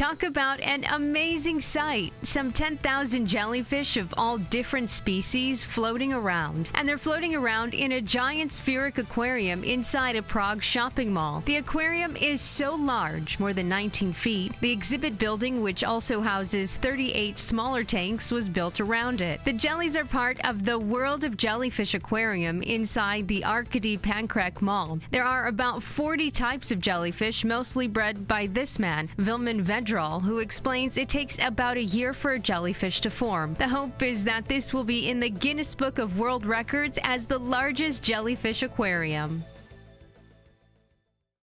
Talk about an amazing sight. Some 10,000 jellyfish of all different species floating around. And they're floating around in a giant spheric aquarium inside a Prague shopping mall. The aquarium is so large, more than 19 feet. The exhibit building, which also houses 38 smaller tanks, was built around it. The jellies are part of the World of Jellyfish Aquarium inside the Arkády Pankrác Mall. There are about 40 types of jellyfish, mostly bred by this man, Vilman Who explains it takes about a year for a jellyfish to form. The hope is that this will be in the Guinness Book of World Records as the largest jellyfish aquarium.